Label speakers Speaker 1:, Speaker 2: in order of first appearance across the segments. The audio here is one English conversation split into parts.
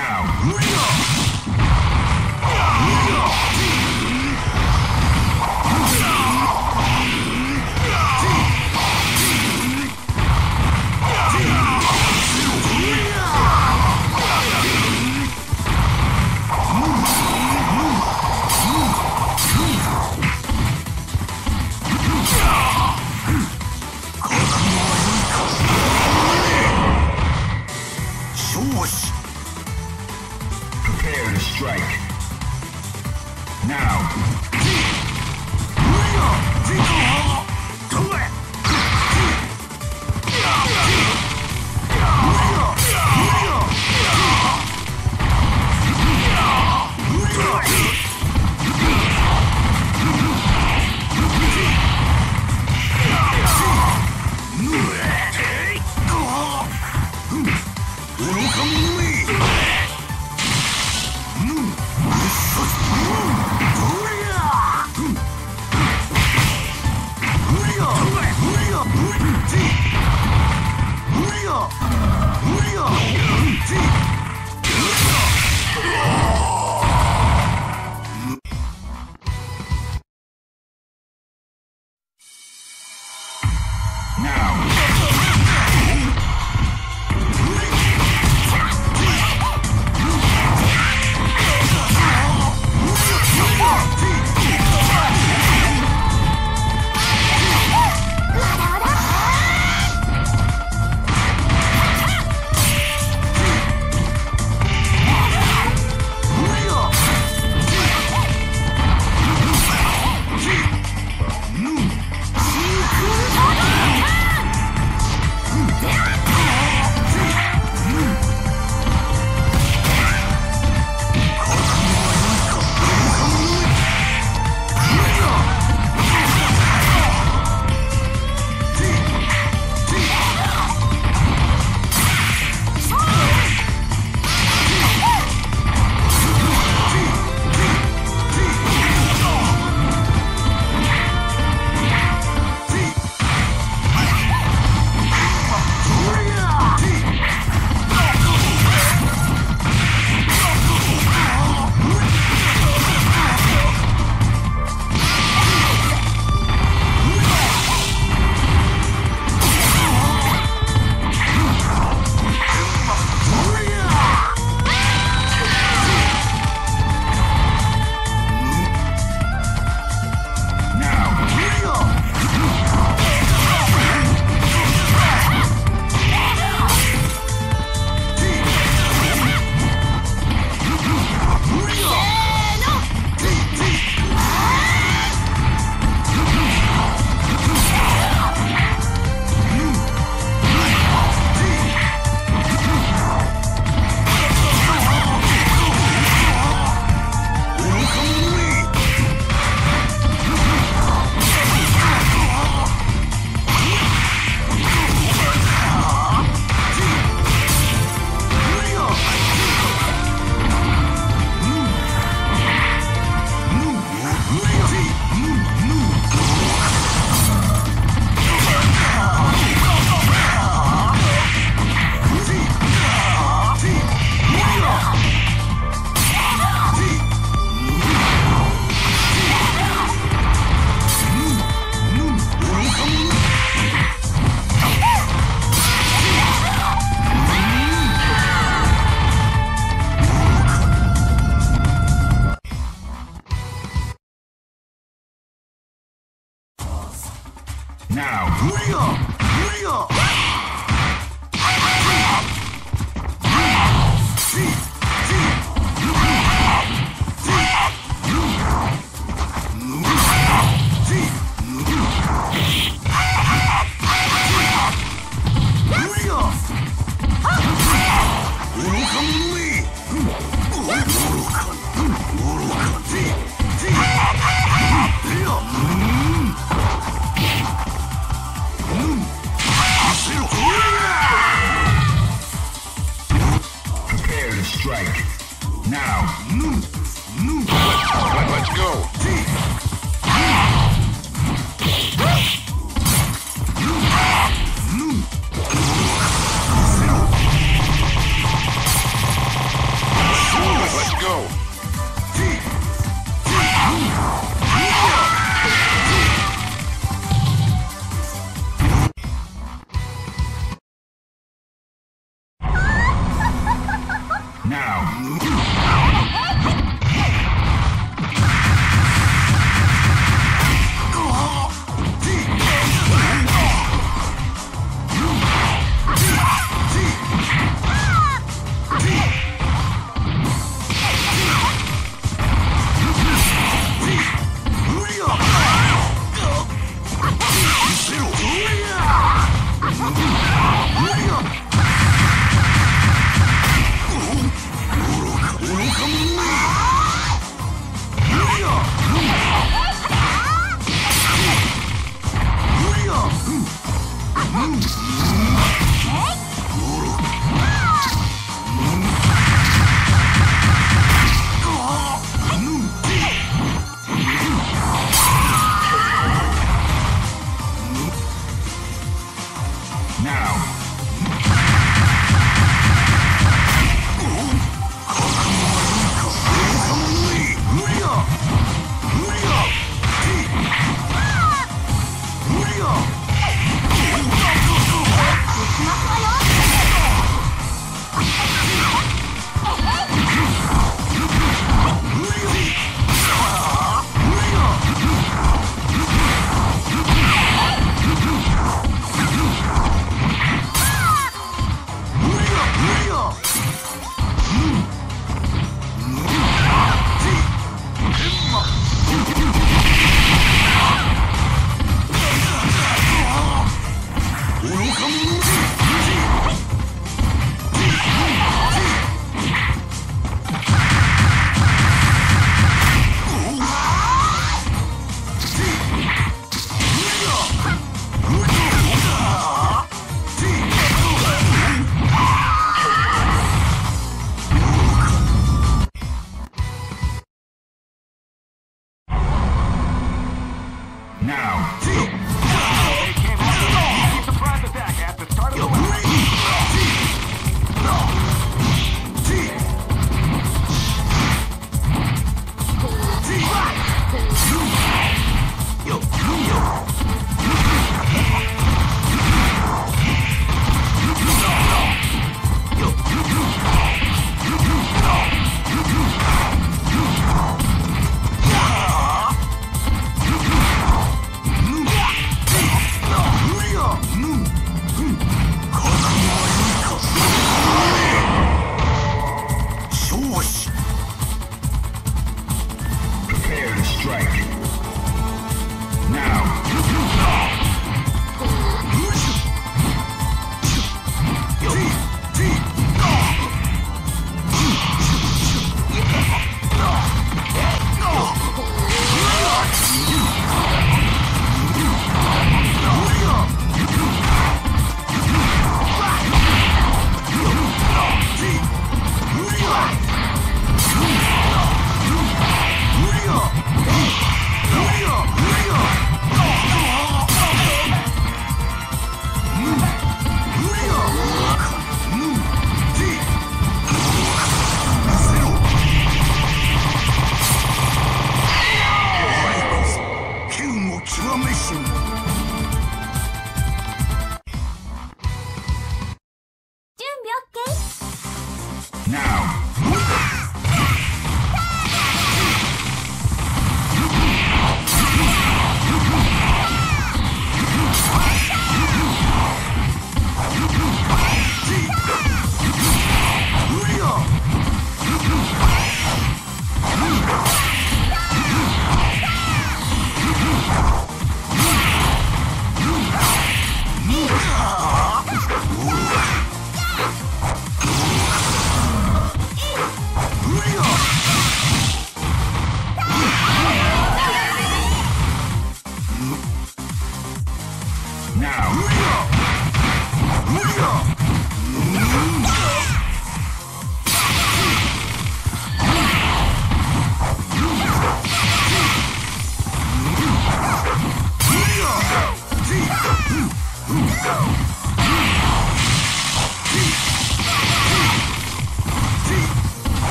Speaker 1: now.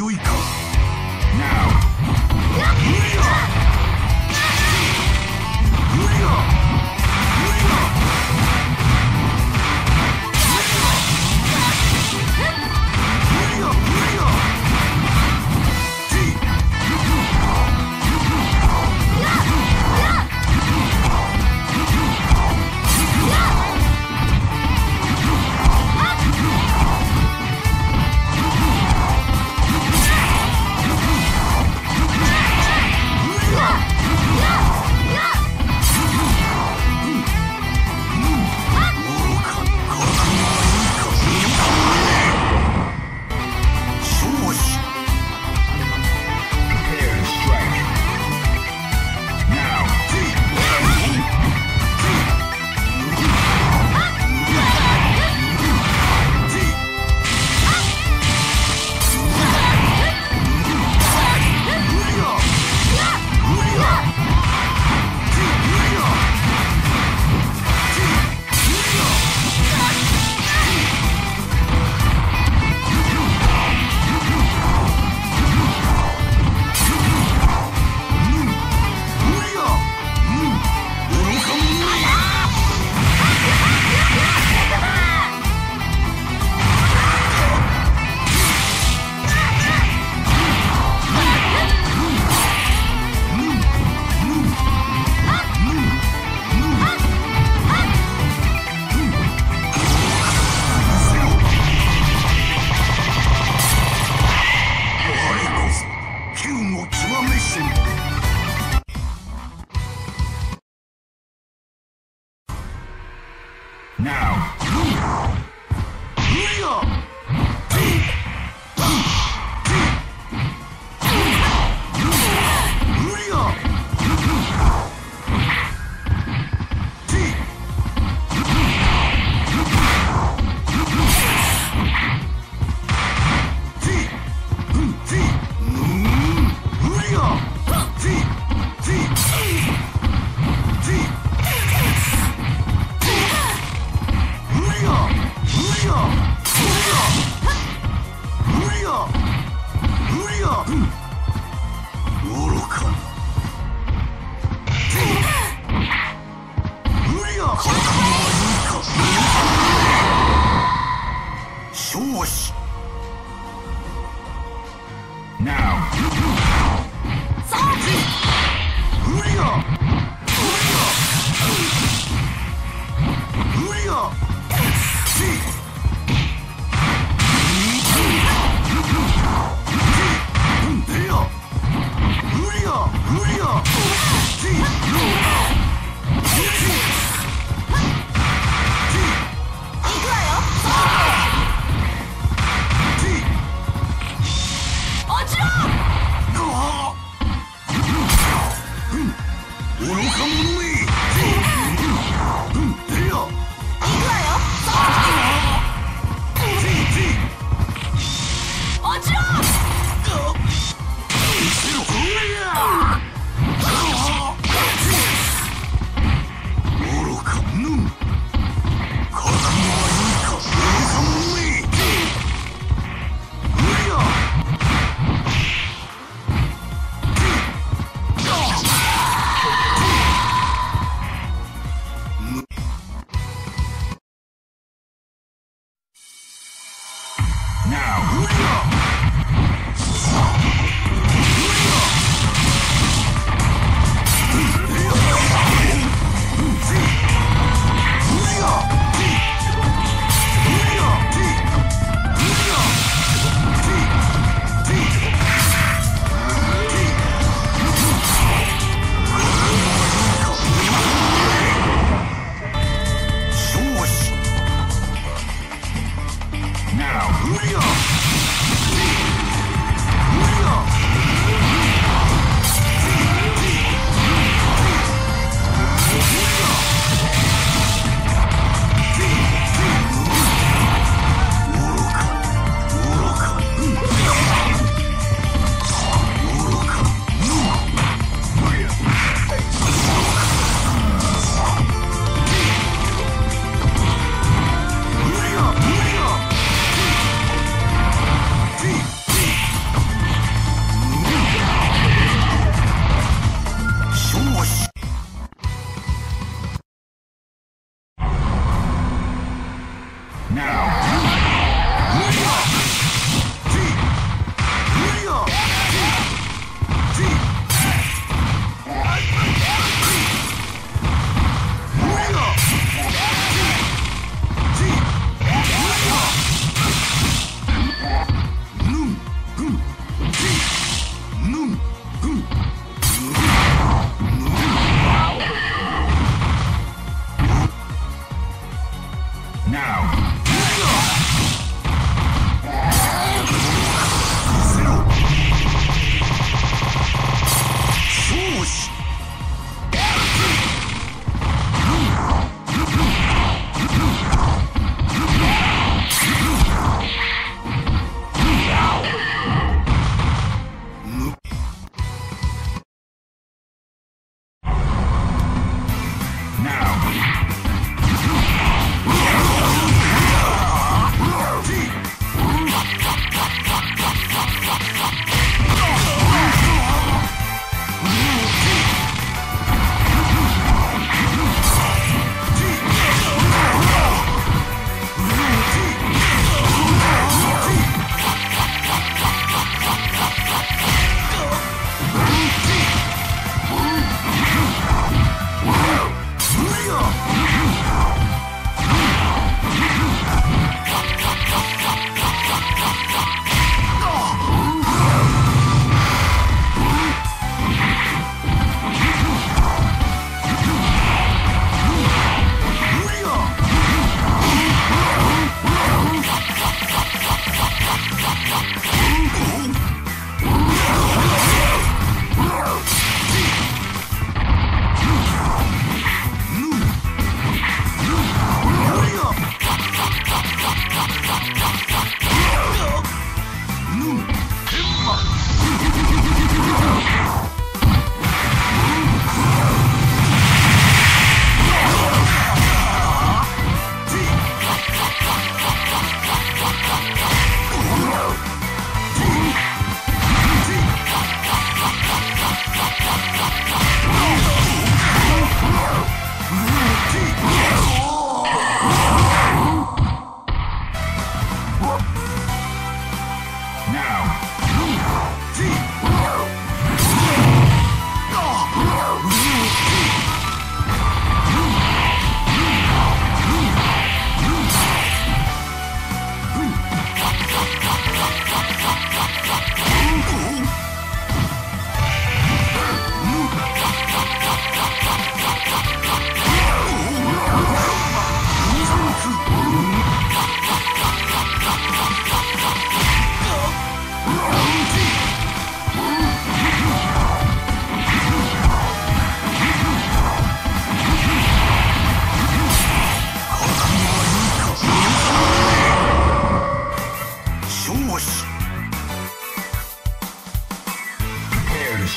Speaker 1: uy, 教師 me!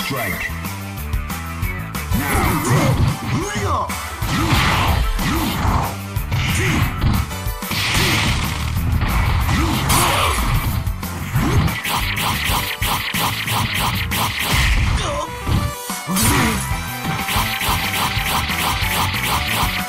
Speaker 1: strike. Now. Oh!